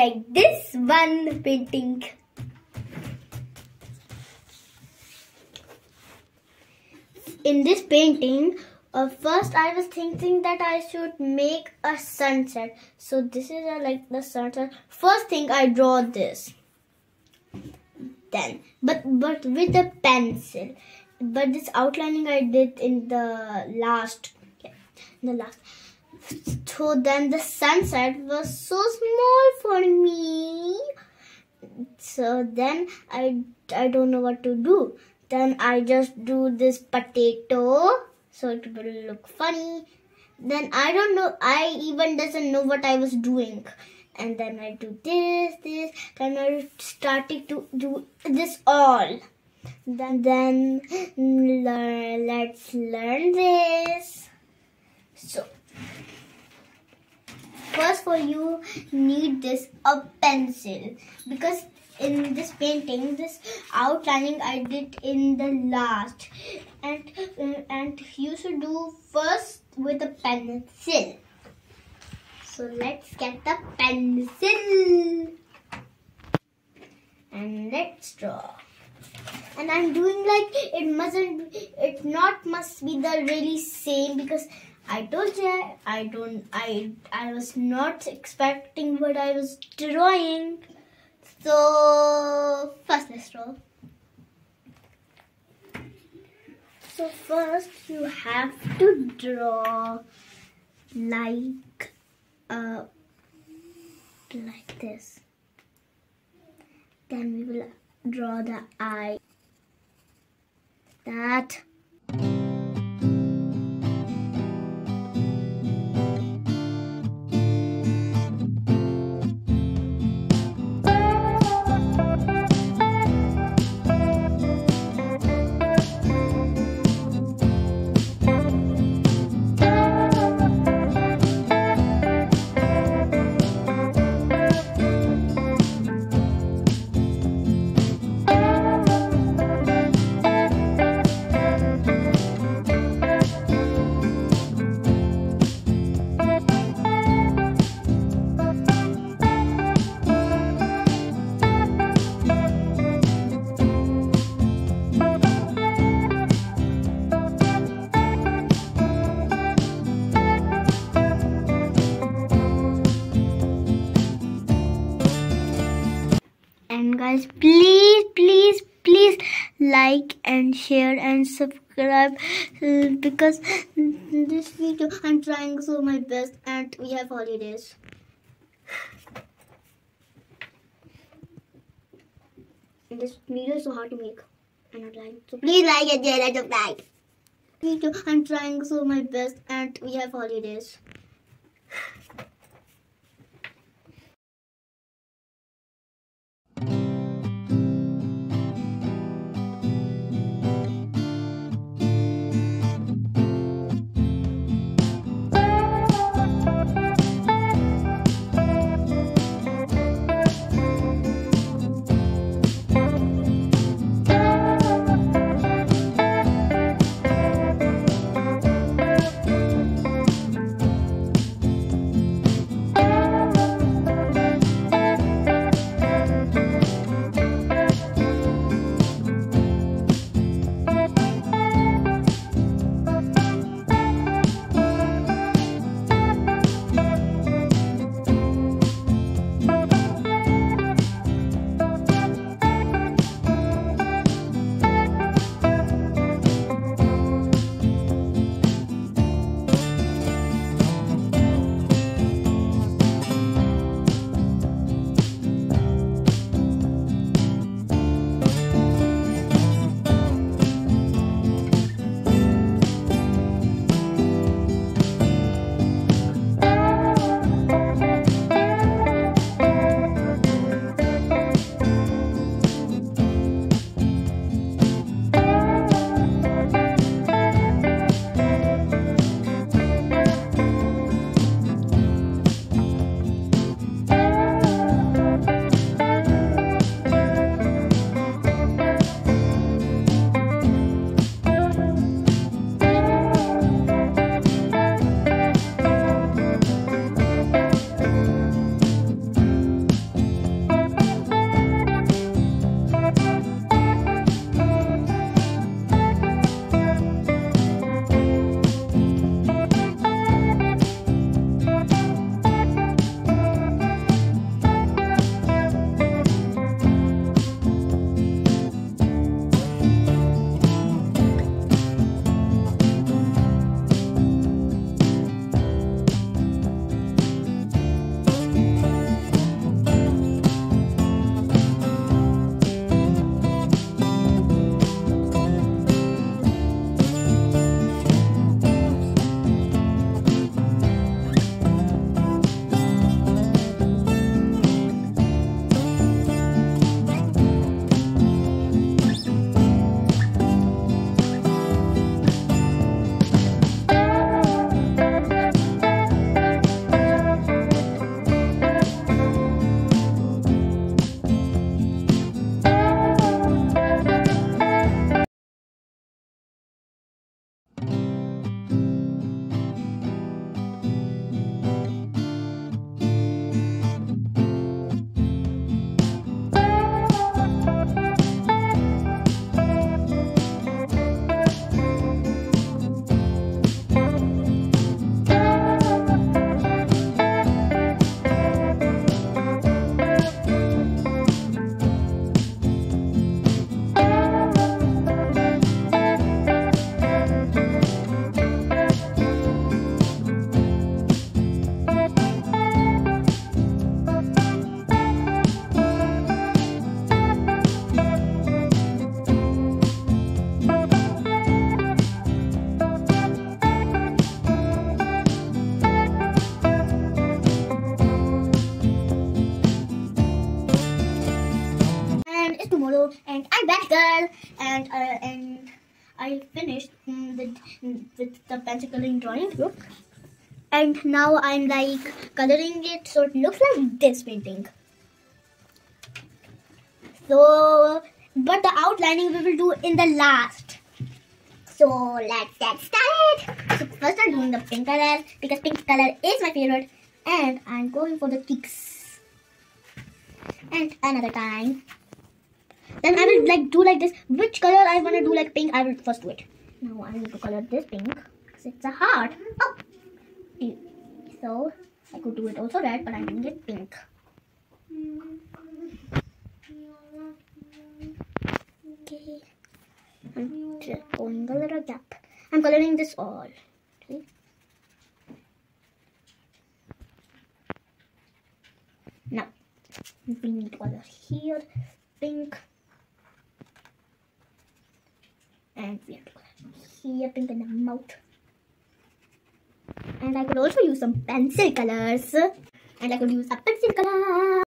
in like this one painting. In this painting, uh, first I was thinking that I should make a sunset. So this is like the sunset. First thing I draw this. Then, but but with a pencil. But this outlining I did in the last, yeah, the last. So then the sunset was so small for me. So then I I don't know what to do. Then I just do this potato so it will look funny. Then I don't know. I even doesn't know what I was doing. And then I do this, this. Then I started to do this all. Then then mm, learn, let's learn this. So first for you need this a pencil. Because in this painting this outlining i did in the last. And uh, and you should do first with a pencil. So let's get the pencil. And let's draw. And i'm doing like it mustn't it not must be the really same because I told you I don't I I was not expecting what I was drawing. So first let's draw. So first you have to draw like uh like this. Then we will draw the eye. That like and share and subscribe uh, because this video i'm trying so my best and we have holidays. And this video is so hard to make. I'm not lying. So please like and share and subscribe. Video i'm trying so my best and we have holidays coloring drawing book, and now I'm like coloring it so it looks like this painting. So, but the outlining we will do in the last. So let's get started. So first I'm doing the pink color because pink color is my favorite and I'm going for the cheeks. And another time. Then I will like do like this. Which color I want to do like pink, I will first do it. Now I need to color this pink it's a heart. Oh. So I could do it also red, but I'm doing it pink. Okay. I'm just going a little gap. I'm coloring this all. Okay. Now we need color here, pink, and we have color here, pink in the mouth. And I could also use some pencil colors. And I could use a pencil color.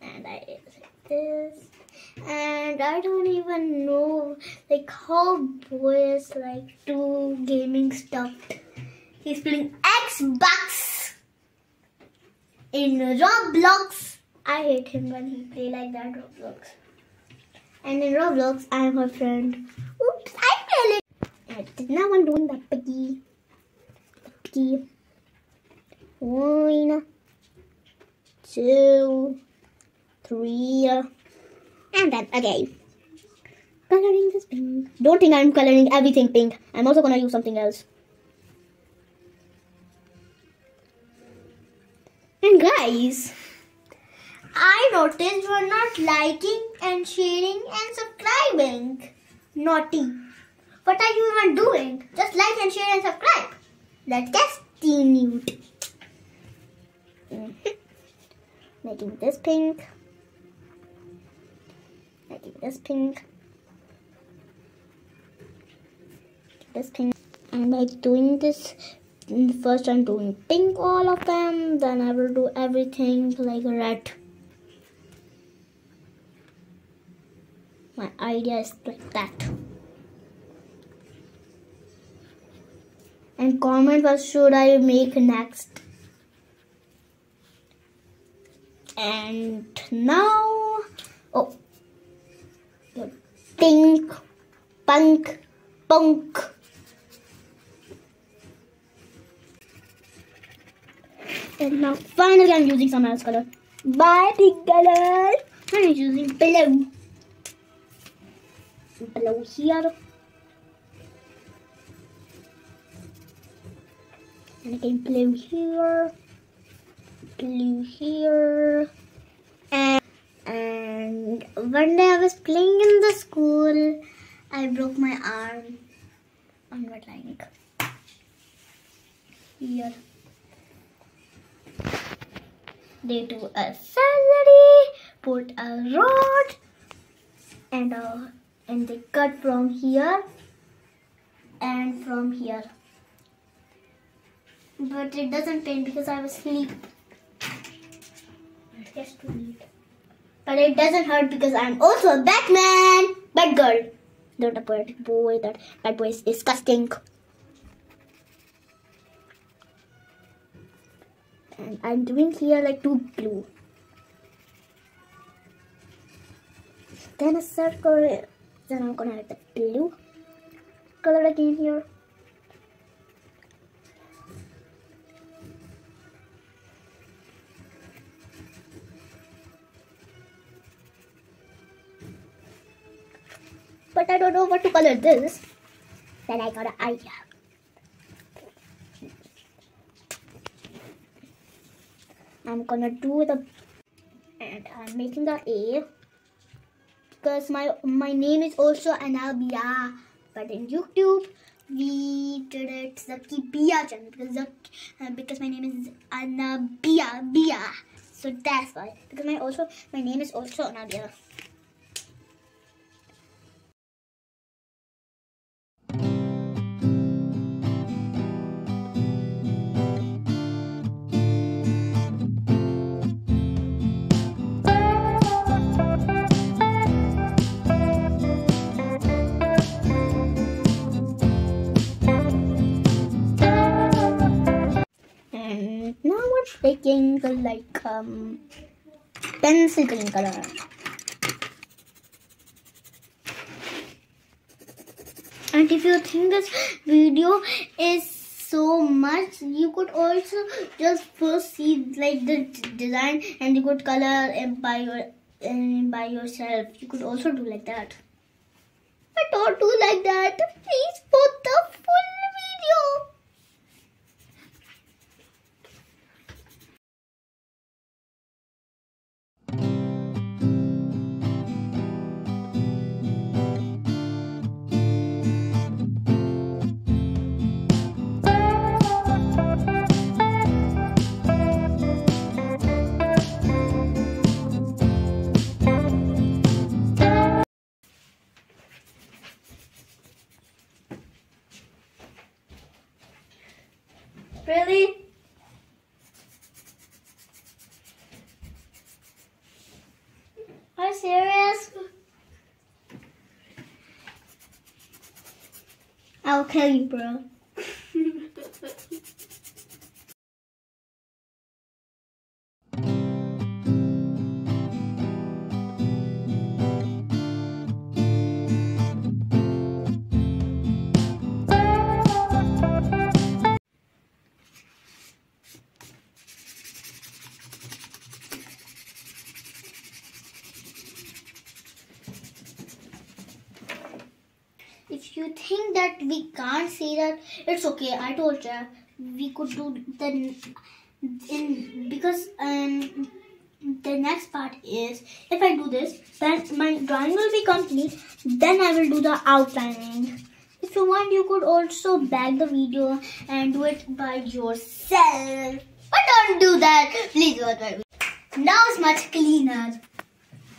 And I like this and I don't even know like how boys like do gaming stuff. He's playing Xbox in Roblox. I hate him when he play like that Roblox. And in Roblox, I am her friend. Oops, I fell it. now I'm doing the piggy. One, two, three. And then again. Coloring this pink. Don't think I'm coloring everything pink. I'm also gonna use something else. And guys, I noticed you're not liking and sharing and subscribing. Naughty. What are you even doing? Just like and share and subscribe. Let's get continued. Making this pink Making this pink. This pink. I'm like doing this. First I'm doing pink all of them. Then I will do everything like red. My idea is like that. And comment what should I make next. And now, oh, pink, punk, punk. And now finally I'm using some else color. Bye pink color. I'm using blue. Blue here. And again blue here. Blue here. And and one day I was playing in the school. I broke my arm on what like here. They do a surgery, put a rod, and uh, and they cut from here and from here. But it doesn't pain because I was asleep. But it doesn't hurt because I'm also a Batman. Bad girl. Not a boy. That bad boy is disgusting. And I'm doing here like two blue. Then a circle. Then I'm gonna add the blue color again here. Don't know what to color this. Then I got an idea. I'm gonna do the and I'm making the A. Because my my name is also Anabia. But in YouTube we did it Zaki Biya channel. Because uh, because my name is Anabia Bia. So that's why. Because my also my name is also Anabia making like um pencil green color. And if you think this video is so much, you could also just first see like the design and you could color it by your um, by yourself. You could also do like that. But don't do like that. Please put the full video. I'll kill you, bro. we can't see that, it's okay. I told you we could do the in because um the next part is if I do this, then my drawing will be complete. Then I will do the outlining. If you want, you could also back the video and do it by yourself. But don't do that. Please Now it's much cleaner.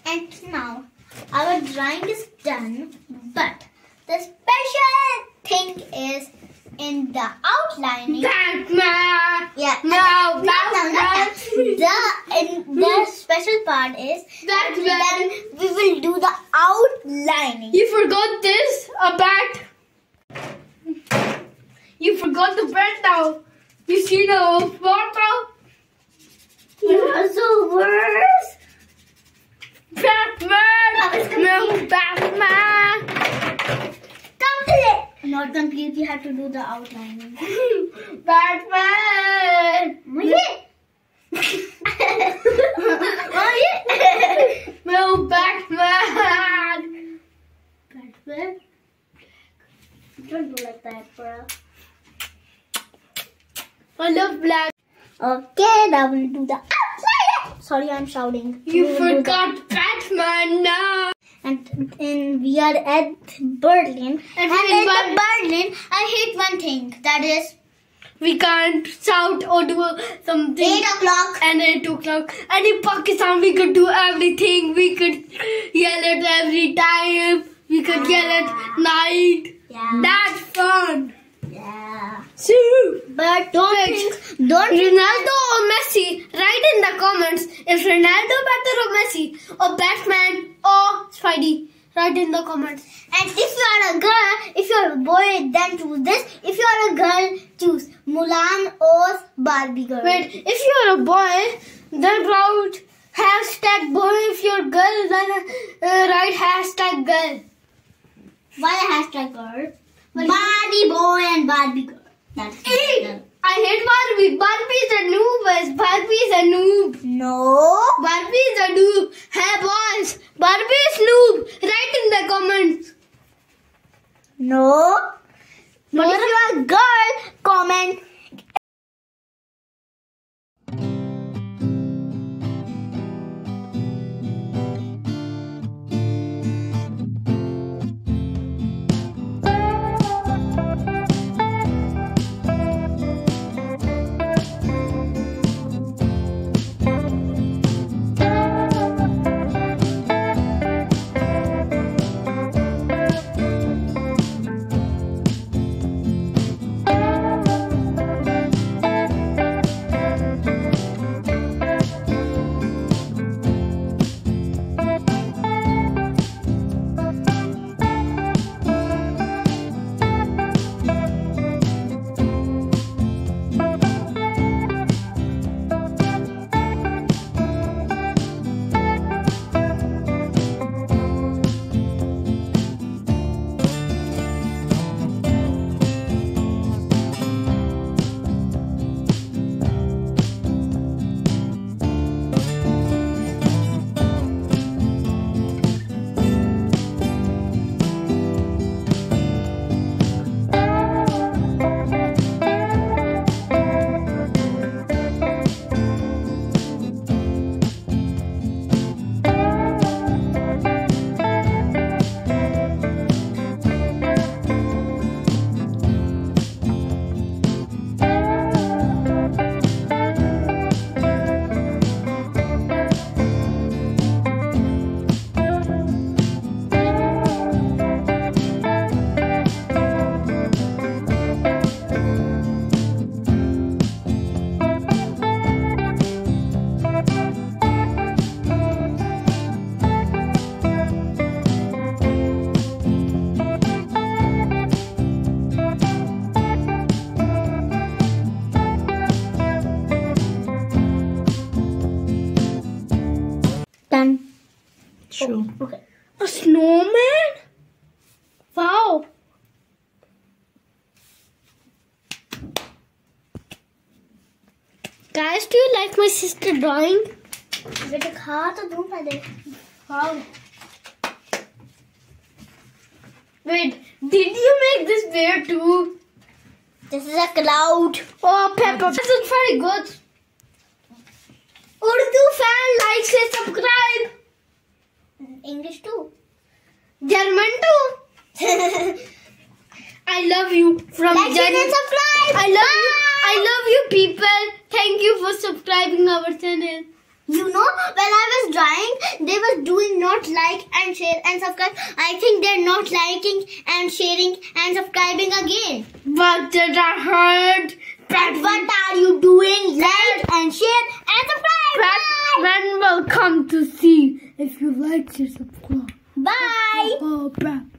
And now our drawing is done, but the special thing is in the outlining. Batman! Yeah. No, no, no, Batman! The in the special part is Batman! then we will do the outlining. You forgot this? A bat? You forgot the bat now. You see the photo? You are so worse. Batman! No, Batman! Not complete. You have to do the outlining. Batman! oh yeah. No, Batman! Batman. Don't do like that, bro. I love black. Okay, now we'll do the outlining. Sorry, I'm shouting. You We will do the- forgot Batman now. And and we are at Berlin. And, And in in Berlin, I hate one thing. That is We can't shout or do something. eight o'clock. and eight o'clock. And in Pakistan, we could do everything. We could yell at every time. We could yell at ah. night. Yeah. That's fun. So, But don't think, don't Ronaldo or Messi? Write in the comments if Ronaldo better or Messi or Batman or Spidey. Write in the comments. And if you are a girl, if you are a boy, then choose this. If you are a girl, choose Mulan or Barbie girl. Wait, if you're a boy, then write hashtag boy. If you're a girl, then uh, write hashtag girl. Why hashtag girl? Barbie boy and Barbie girl. That's Hey, I hate Barbie. Barbie's a noob. Barbie's a noob. No. Barbie's a noob. Hey boys, Barbie's noob. Write in the comments. No. But if you are a girl, comment True. Okay. A snowman? Wow. Guys, do you like my sister drawing? बेटे खा तो दूं पहले Wow. Wait, did you make this bear too? This is a cloud. Oh, Pepper. This is very good. From like, share, and subscribe. I love you. I love you, people. Thank you for subscribing our channel. You know, when I was drawing, they were doing not like and share and subscribe. I think they're not liking and sharing and subscribing again. What did I heard? But what are you doing? Like and share and subscribe. Batman will come to see if you like to subscribe. Bye. Oh, oh Batman.